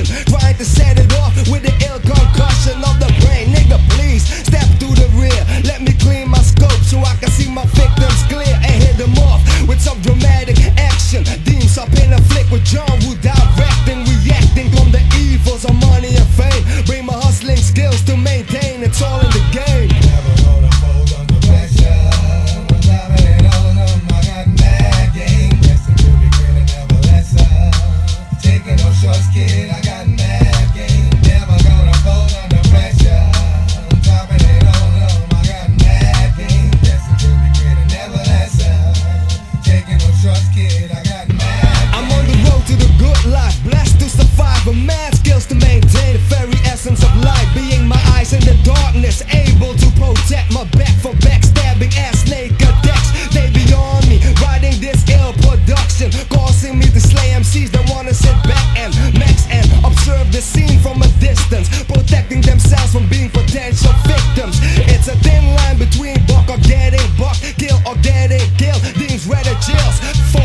action including potential victims. It's a thin line between buck or getting buck, kill or getting ain't. These red chills.